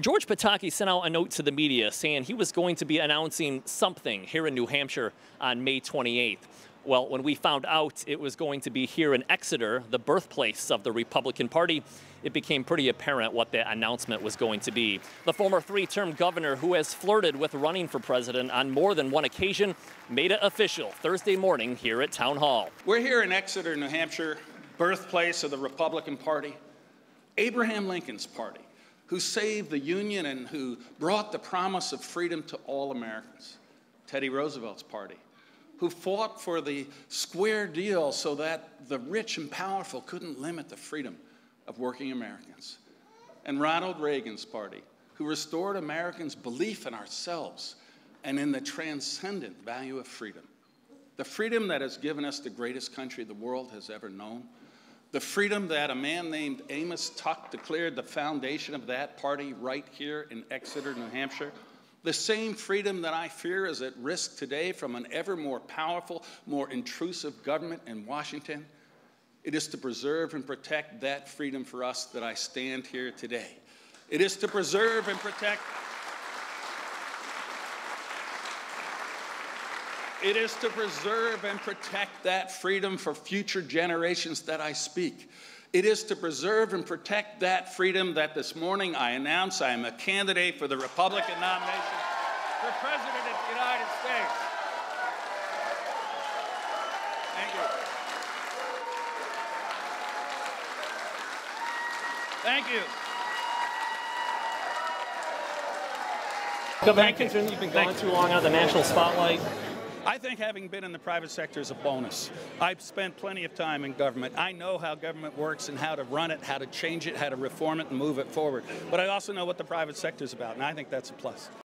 George Pataki sent out a note to the media saying he was going to be announcing something here in New Hampshire on May 28th. Well, when we found out it was going to be here in Exeter, the birthplace of the Republican Party, it became pretty apparent what the announcement was going to be. The former three term governor, who has flirted with running for president on more than one occasion, made it official Thursday morning here at Town Hall. We're here in Exeter, New Hampshire, birthplace of the Republican Party, Abraham Lincoln's party who saved the Union and who brought the promise of freedom to all Americans. Teddy Roosevelt's party, who fought for the square deal so that the rich and powerful couldn't limit the freedom of working Americans. And Ronald Reagan's party, who restored Americans' belief in ourselves and in the transcendent value of freedom. The freedom that has given us the greatest country the world has ever known the freedom that a man named Amos Tuck declared the foundation of that party right here in Exeter, New Hampshire. The same freedom that I fear is at risk today from an ever more powerful, more intrusive government in Washington. It is to preserve and protect that freedom for us that I stand here today. It is to preserve and protect It is to preserve and protect that freedom for future generations that I speak. It is to preserve and protect that freedom that this morning I announce I am a candidate for the Republican nomination for President of the United States. Thank you. Thank you. Governor Atkinson, you've been gone too long out of the national spotlight. I think having been in the private sector is a bonus. I've spent plenty of time in government. I know how government works and how to run it, how to change it, how to reform it and move it forward. But I also know what the private sector is about, and I think that's a plus.